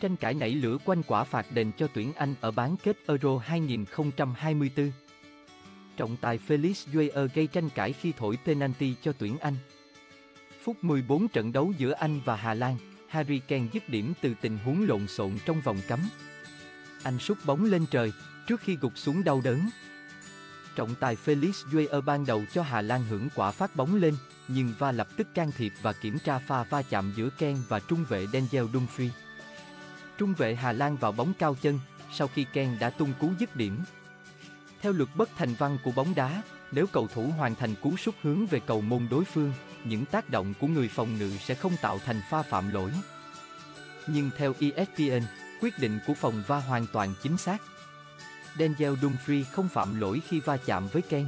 Tranh cãi nảy lửa quanh quả phạt đền cho tuyển Anh ở bán kết Euro 2024. Trọng tài Felix Gueye gây tranh cãi khi thổi penalty cho tuyển Anh. Phút 14 trận đấu giữa Anh và Hà Lan, Harry Kane dứt điểm từ tình huống lộn xộn trong vòng cấm. Anh sút bóng lên trời, trước khi gục xuống đau đớn. Trọng tài Felix Gueye ban đầu cho Hà Lan hưởng quả phát bóng lên, nhưng va lập tức can thiệp và kiểm tra pha va chạm giữa Ken và trung vệ Denzel Dumfries. Trung vệ Hà Lan vào bóng cao chân, sau khi Ken đã tung cú dứt điểm. Theo luật bất thành văn của bóng đá, nếu cầu thủ hoàn thành cú sút hướng về cầu môn đối phương, những tác động của người phòng ngự sẽ không tạo thành pha phạm lỗi. Nhưng theo ESPN, quyết định của phòng va hoàn toàn chính xác. Denzel Dumfries không phạm lỗi khi va chạm với Ken.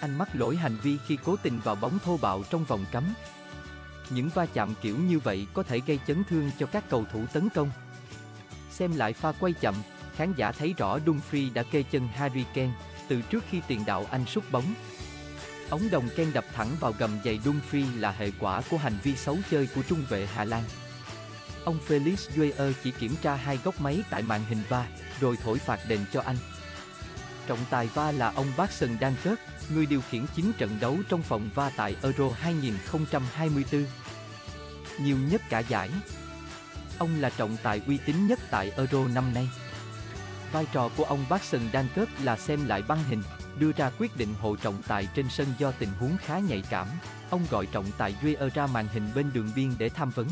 Anh mắc lỗi hành vi khi cố tình vào bóng thô bạo trong vòng cấm. Những va chạm kiểu như vậy có thể gây chấn thương cho các cầu thủ tấn công. Xem lại pha quay chậm, khán giả thấy rõ Dumfries đã kê chân Harry Kane từ trước khi tiền đạo anh sút bóng. Ống đồng Kane đập thẳng vào gầm giày Dumfries là hệ quả của hành vi xấu chơi của trung vệ Hà Lan. Ông Felix Gueye chỉ kiểm tra hai góc máy tại màn hình va, rồi thổi phạt đền cho anh. Trọng tài va là ông Baxen Dankert, người điều khiển chính trận đấu trong phòng va tại Euro 2024. Nhiều nhất cả giải. Ông là trọng tài uy tín nhất tại Euro năm nay. Vai trò của ông Baxen Dankert là xem lại băng hình, đưa ra quyết định hộ trọng tài trên sân do tình huống khá nhạy cảm. Ông gọi trọng tài Gueye ra màn hình bên đường biên để tham vấn.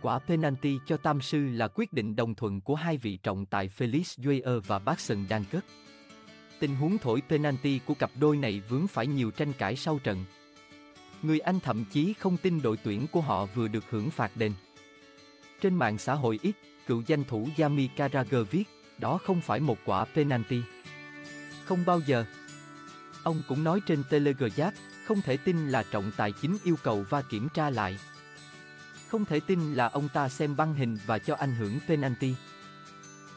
Quả penalty cho Tam Sư là quyết định đồng thuận của hai vị trọng tài Felix Gueye và Baxen Dankert. Tình huống thổi penalty của cặp đôi này vướng phải nhiều tranh cãi sau trận. Người Anh thậm chí không tin đội tuyển của họ vừa được hưởng phạt đền. Trên mạng xã hội X, cựu danh thủ Yami Carragher viết, đó không phải một quả penalty. Không bao giờ. Ông cũng nói trên Telegraph, không thể tin là trọng tài chính yêu cầu va kiểm tra lại. Không thể tin là ông ta xem băng hình và cho ảnh hưởng penalty.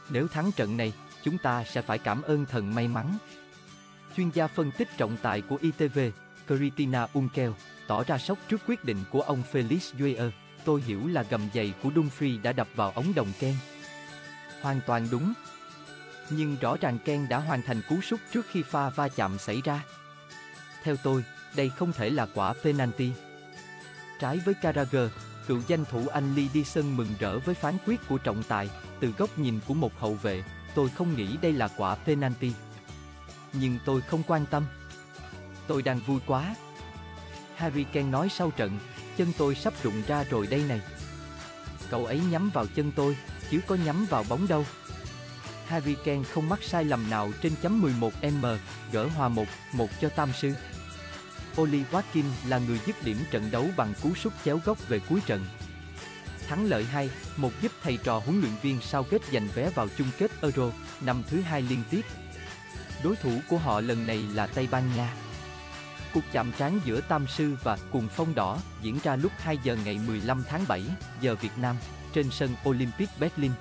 Nếu thắng trận này, chúng ta sẽ phải cảm ơn thần may mắn. Chuyên gia phân tích trọng tài của ITV, Kritina Unkel, tỏ ra sốc trước quyết định của ông Felix Gueye. Tôi hiểu là gầm giày của Dumfries đã đập vào ống đồng Ken. Hoàn toàn đúng. Nhưng rõ ràng Ken đã hoàn thành cú sút trước khi pha va chạm xảy ra. Theo tôi, đây không thể là quả penalty. Trái với Carragher, cựu danh thủ Anh Lee Dixon mừng rỡ với phán quyết của trọng tài, từ góc nhìn của một hậu vệ, tôi không nghĩ đây là quả penalty. Nhưng tôi không quan tâm. Tôi đang vui quá. Harry Kane nói sau trận, chân tôi sắp rụng ra rồi đây này. Cậu ấy nhắm vào chân tôi, chứ có nhắm vào bóng đâu. Harry Kane không mắc sai lầm nào trên chấm 11m, gỡ hòa 1, 1 cho Tam Sư. Oli Watkins là người dứt điểm trận đấu bằng cú sút chéo góc về cuối trận. Thắng lợi 2, một giúp thầy trò huấn luyện viên Southgate giành vé vào chung kết Euro, năm thứ hai liên tiếp. Đối thủ của họ lần này là Tây Ban Nha. Cuộc chạm trán giữa Tam Sư và Cùng Phong Đỏ diễn ra lúc 2 giờ ngày 15 tháng 7 giờ Việt Nam trên sân Olympic Berlin.